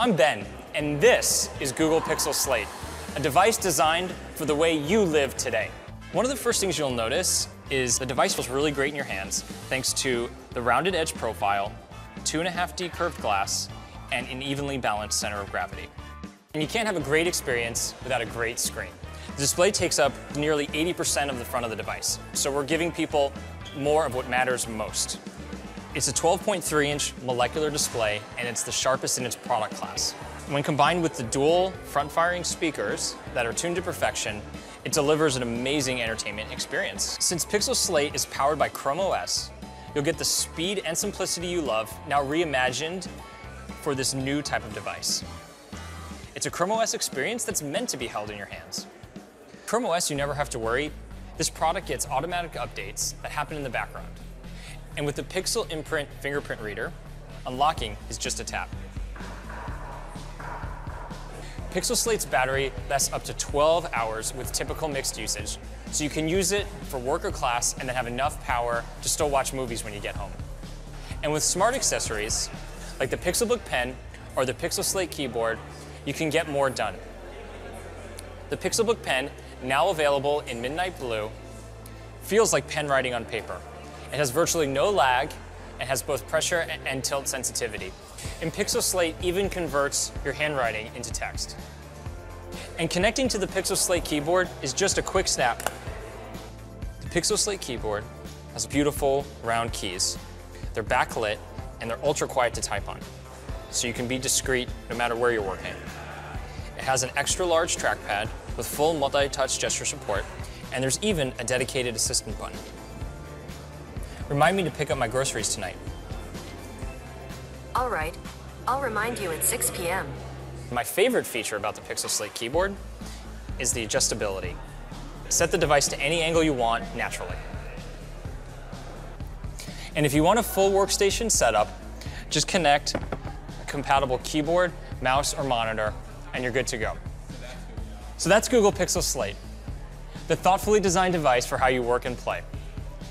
I'm Ben, and this is Google Pixel Slate, a device designed for the way you live today. One of the first things you'll notice is the device feels really great in your hands thanks to the rounded edge profile, 2.5D curved glass, and an evenly balanced center of gravity. And you can't have a great experience without a great screen. The display takes up nearly 80% of the front of the device, so we're giving people more of what matters most. It's a 12.3 inch molecular display and it's the sharpest in its product class. When combined with the dual front firing speakers that are tuned to perfection, it delivers an amazing entertainment experience. Since Pixel Slate is powered by Chrome OS, you'll get the speed and simplicity you love now reimagined for this new type of device. It's a Chrome OS experience that's meant to be held in your hands. Chrome OS, you never have to worry. This product gets automatic updates that happen in the background. And with the Pixel Imprint fingerprint reader, unlocking is just a tap. Pixel Slate's battery lasts up to 12 hours with typical mixed usage, so you can use it for work or class and then have enough power to still watch movies when you get home. And with smart accessories, like the Pixelbook Pen or the Pixel Slate keyboard, you can get more done. The Pixelbook Pen, now available in Midnight Blue, feels like pen writing on paper. It has virtually no lag and has both pressure and tilt sensitivity. And Pixel Slate even converts your handwriting into text. And connecting to the Pixel Slate keyboard is just a quick snap. The Pixel Slate keyboard has beautiful round keys. They're backlit and they're ultra quiet to type on, so you can be discreet no matter where you're working. It has an extra large trackpad with full multi-touch gesture support, and there's even a dedicated assistant button. Remind me to pick up my groceries tonight. All right. I'll remind you at 6 p.m. My favorite feature about the Pixel Slate keyboard is the adjustability. Set the device to any angle you want naturally. And if you want a full workstation setup, just connect a compatible keyboard, mouse, or monitor, and you're good to go. So that's Google Pixel Slate, the thoughtfully designed device for how you work and play.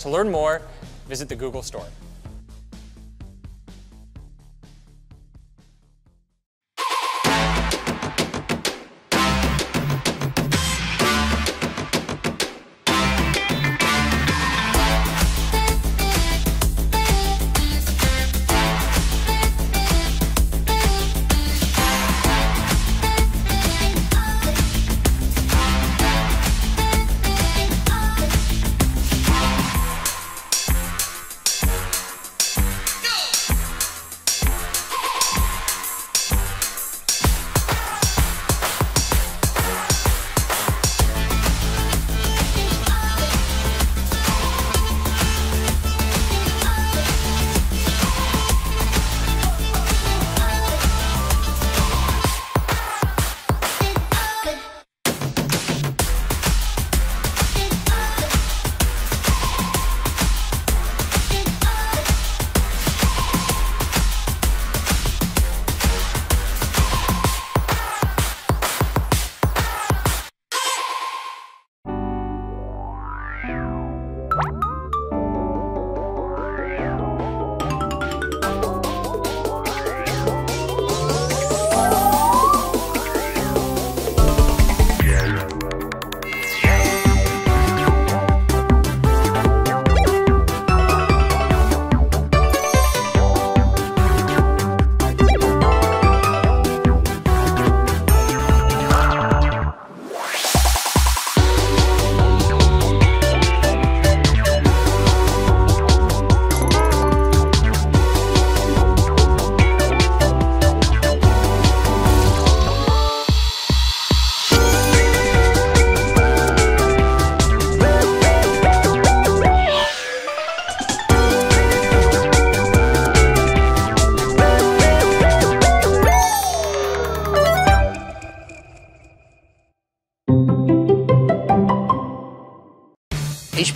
To learn more, visit the Google Store.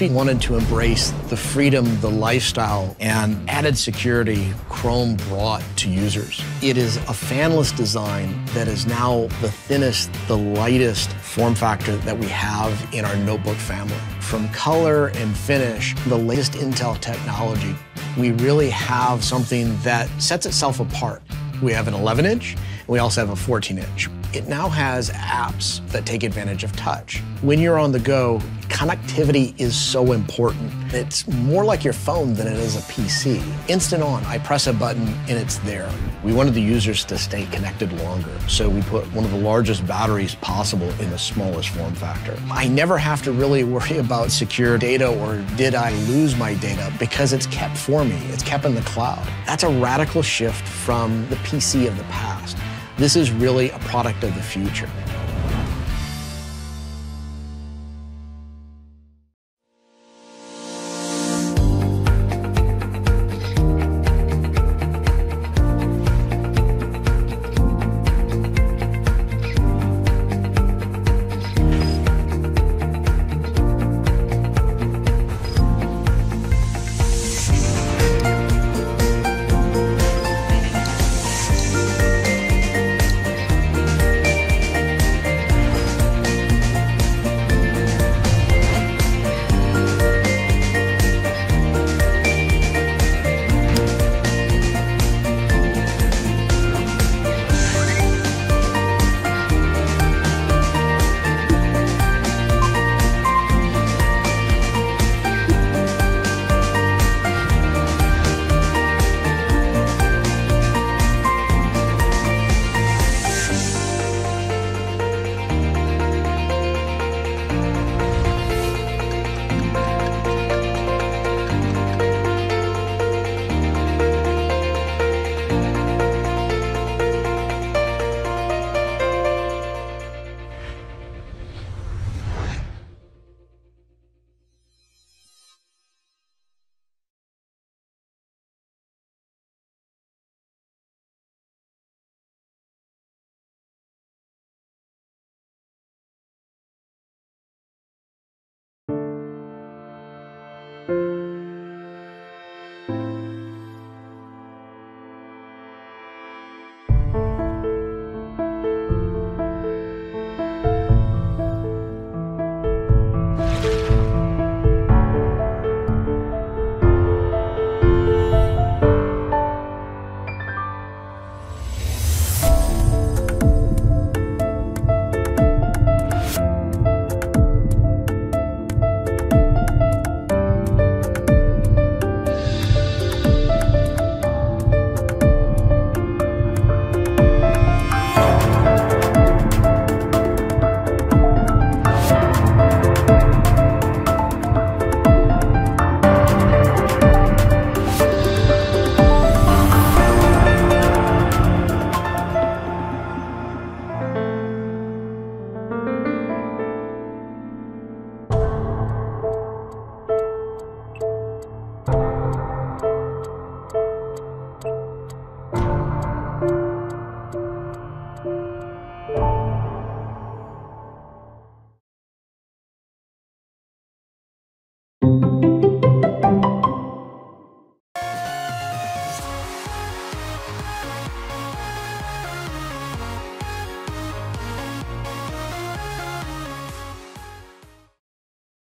HP wanted to embrace the freedom, the lifestyle, and added security Chrome brought to users. It is a fanless design that is now the thinnest, the lightest form factor that we have in our notebook family. From color and finish, the latest Intel technology, we really have something that sets itself apart We have an 11 inch, and we also have a 14 inch. It now has apps that take advantage of touch. When you're on the go, connectivity is so important. It's more like your phone than it is a PC. Instant on, I press a button and it's there. We wanted the users to stay connected longer, so we put one of the largest batteries possible in the smallest form factor. I never have to really worry about secure data or did I lose my data because it's kept for me. It's kept in the cloud. That's a radical shift from the PC of the past. This is really a product of the future.